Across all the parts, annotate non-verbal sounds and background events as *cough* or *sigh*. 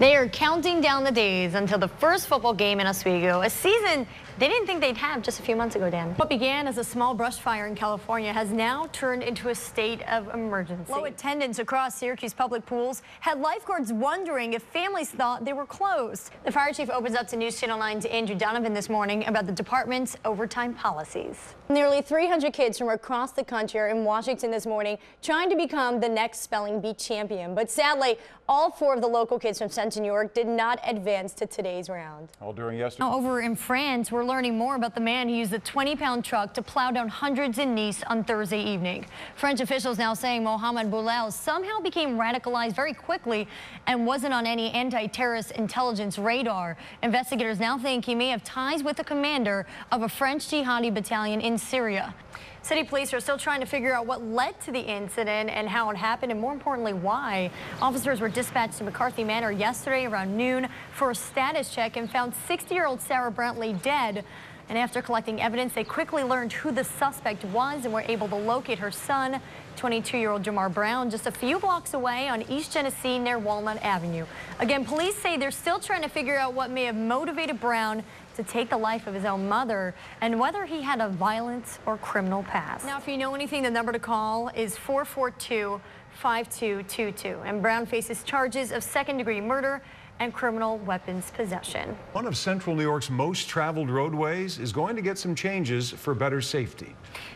They are counting down the days until the first football game in Oswego, a season they didn't think they'd have just a few months ago, Dan. What began as a small brush fire in California has now turned into a state of emergency. Low attendance across Syracuse public pools had lifeguards wondering if families thought they were closed. The fire chief opens up to News Channel 9's Andrew Donovan this morning about the department's overtime policies. Nearly 300 kids from across the country are in Washington this morning trying to become the next spelling bee champion. But sadly, all four of the local kids from Central New York did not advance to today's round. All during yesterday. Now, over in France, we're learning more about the man who used a 20-pound truck to plow down hundreds in Nice on Thursday evening. French officials now saying Mohamed Bouhlel somehow became radicalized very quickly and wasn't on any anti-terrorist intelligence radar. Investigators now think he may have ties with the commander of a French jihadi battalion in Syria. City police are still trying to figure out what led to the incident and how it happened, and more importantly, why. Officers were dispatched to McCarthy Manor yesterday around noon for a status check and found 60-year-old Sarah Brantley dead. And after collecting evidence, they quickly learned who the suspect was and were able to locate her son, 22-year-old Jamar Brown, just a few blocks away on East Genesee near Walnut Avenue. Again, police say they're still trying to figure out what may have motivated Brown to take the life of his own mother and whether he had a violent or criminal past. Now, if you know anything, the number to call is 442 5222. And Brown faces charges of second degree murder and criminal weapons possession. One of Central New York's most traveled roadways is going to get some changes for better safety.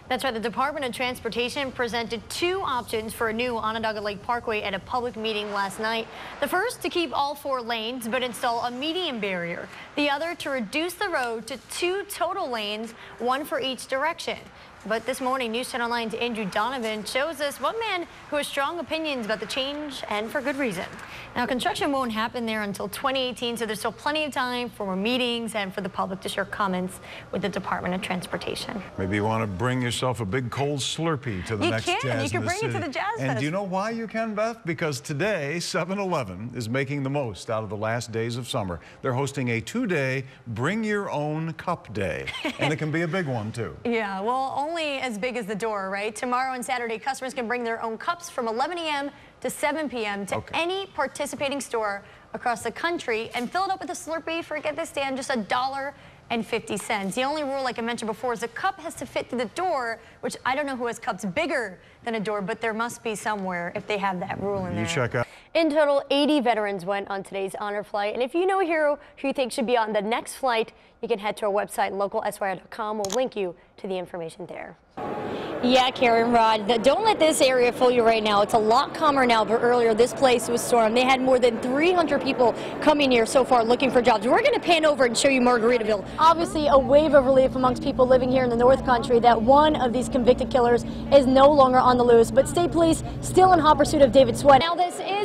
That's right. The Department of Transportation presented two options for a new Onondaga Lake Parkway at a public meeting last night. The first to keep all four lanes but install a median barrier. The other to reduce the road to two total lanes, one for each direction. But this morning, News Channel 9's Andrew Donovan shows us one man who has strong opinions about the change and for good reason. Now, construction won't happen there until 2018, so there's still plenty of time for more meetings and for the public to share comments with the Department of Transportation. Maybe you want to bring yourself a big cold Slurpee to the you next can. Jazz You can bring city. it to the Jazz And Fest. do you know why you can, Beth? Because today, 7-Eleven is making the most out of the last days of summer. They're hosting a two-day Bring Your Own Cup Day, and it can be a big one, too. *laughs* Yeah, well, only as big as the door, right? Tomorrow and Saturday, customers can bring their own cups from 11 a.m. to 7 p.m. to Okay. any participating store across the country and fill it up with a Slurpee for, get this, Dan, just a dollar and 50 cents. The only rule, like I mentioned before, is the cup has to fit through the door, which I don't know who has cups bigger than a door, but there must be somewhere if they have that rule in You there. You check out. In total, 80 veterans went on today's honor flight. And if you know a hero who you think should be on the next flight, you can head to our website, localsyr.com. We'll link you to the information there. Yeah, Karen Rod, don't let this area fool you right now. It's a lot calmer now, but earlier this place was stormed. They had more than 300 people coming here so far looking for jobs. We're going to pan over and show you Margaritaville. Obviously, a wave of relief amongst people living here in the North Country that one of these convicted killers is no longer on the loose. But state police still in hot pursuit of David Sweat. Now, this is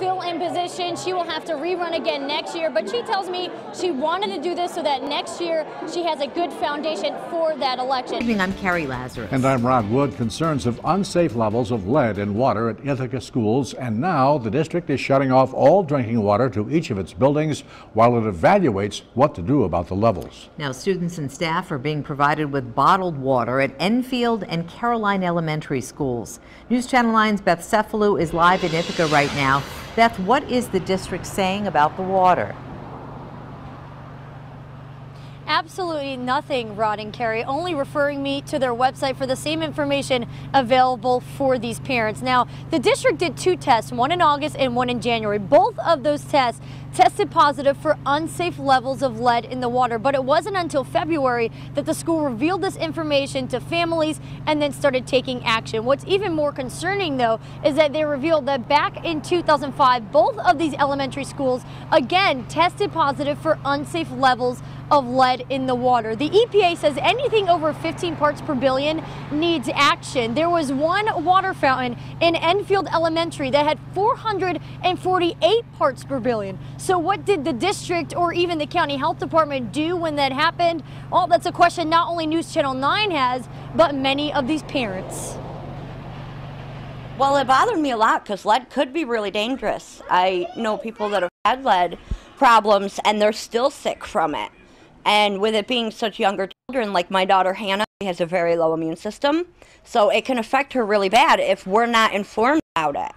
a fill-in position. She will have to rerun again next year, but she tells me she wanted to do this so that next year she has a good foundation for that election. Good evening, I'm Carrie Lazarus. And I'm Rod Wood. Concerns of unsafe levels of lead in water at Ithaca schools, and now the district is shutting off all drinking water to each of its buildings while it evaluates what to do about the levels. Now, students and staff are being provided with bottled water at Enfield and Caroline Elementary Schools. News Channel 9's Beth Cefalu is live in Ithaca right now. Beth, what is the district saying about the water? Absolutely nothing, Rod and Carrie, only referring me to their website for the same information available for these parents. Now, the district did two tests, one in August and one in January. Both of those tests tested positive for unsafe levels of lead in the water, but it wasn't until February that the school revealed this information to families and then started taking action. What's even more concerning, though, is that they revealed that back in 2005, both of these elementary schools again tested positive for unsafe levels of lead in the water. The EPA says anything over 15 parts per billion needs action. There was one water fountain in Enfield Elementary that had 448 parts per billion. So what did the district or even the county health department do when that happened? Well, that's a question not only News Channel 9 has, but many of these parents. Well, it bothered me a lot because lead could be really dangerous. I know people that have had lead problems and they're still sick from it. And with it being such younger children, like my daughter Hannah has a very low immune system, so it can affect her really bad if we're not informed about it.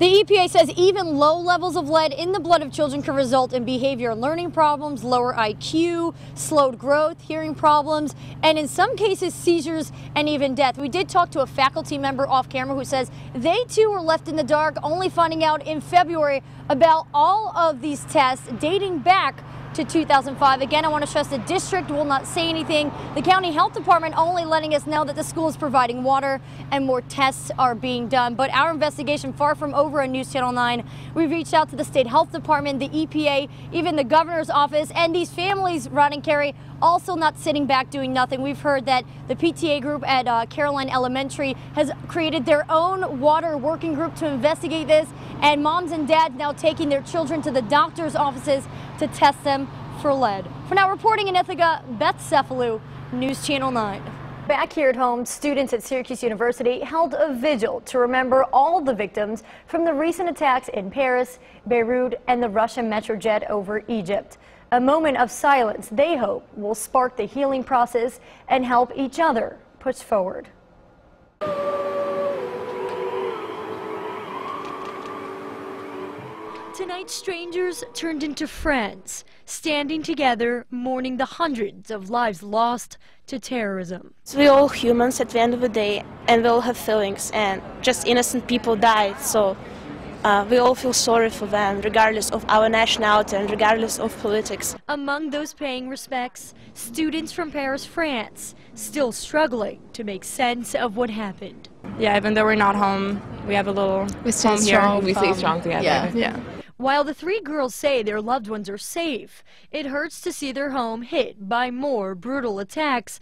The EPA says even low levels of lead in the blood of children can result in behavior and learning problems, lower IQ, slowed growth, hearing problems, and in some cases seizures and even death. We did talk to a faculty member off camera who says they too were left in the dark, only finding out in February about all of these tests dating back to 2005. Again, I want to stress the district will not say anything. The county health department only letting us know that the school is providing water and more tests are being done. But our investigation far from over on News Channel 9. We've reached out to the state health department, the EPA, even the governor's office, and these families, Rod and Carrie, also not sitting back doing nothing. We've heard that the PTA group at uh, Caroline Elementary has created their own water working group to investigate this, and moms and dads now taking their children to the doctor's offices to test them for lead. For now, reporting in Ithaca, Beth Cefalu, News Channel 9. Back here at home, students at Syracuse University held a vigil to remember all the victims from the recent attacks in Paris, Beirut, and the Russian Metrojet over Egypt. A moment of silence they hope will spark the healing process and help each other push forward. Tonight, strangers turned into friends, standing together, mourning the hundreds of lives lost to terrorism. We're all humans at the end of the day, and we all have feelings, and just innocent people died, so uh, we all feel sorry for them, regardless of our nationality and regardless of politics. Among those paying respects, students from Paris, France, still struggling to make sense of what happened. Yeah, even though we're not home, we have a little we stay home strong. here. We stay Um, strong together. Yeah, yeah. While the three girls say their loved ones are safe, it hurts to see their home hit by more brutal attacks.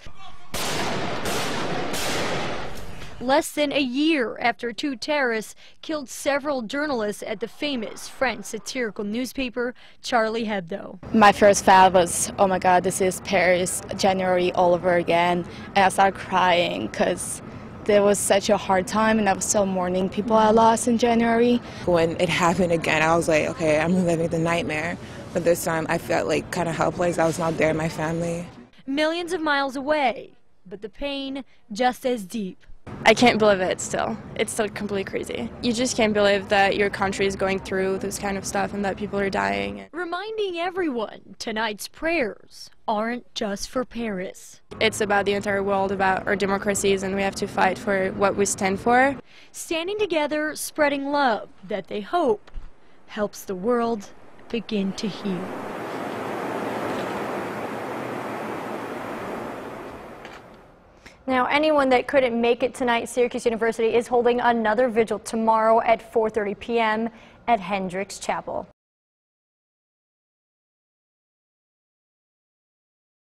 Less than a year after two terrorists killed several journalists at the famous French satirical newspaper Charlie Hebdo. My first thought was, oh my God, this is Paris, January all over again. And I started crying because there was such a hard time and I was still mourning people I lost in January. When it happened again, I was like, okay, I'm living the nightmare. But this time I felt like kind of helpless. I was not there, in my family. Millions of miles away, but the pain just as deep. I can't believe it still. It's still completely crazy. You just can't believe that your country is going through this kind of stuff and that people are dying. Reminding everyone tonight's prayers aren't just for Paris. It's about the entire world, about our democracies, and we have to fight for what we stand for. Standing together, spreading love that they hope helps the world begin to heal. Now, anyone that couldn't make it tonight, Syracuse University is holding another vigil tomorrow at 4:30 p.m. at Hendricks Chapel.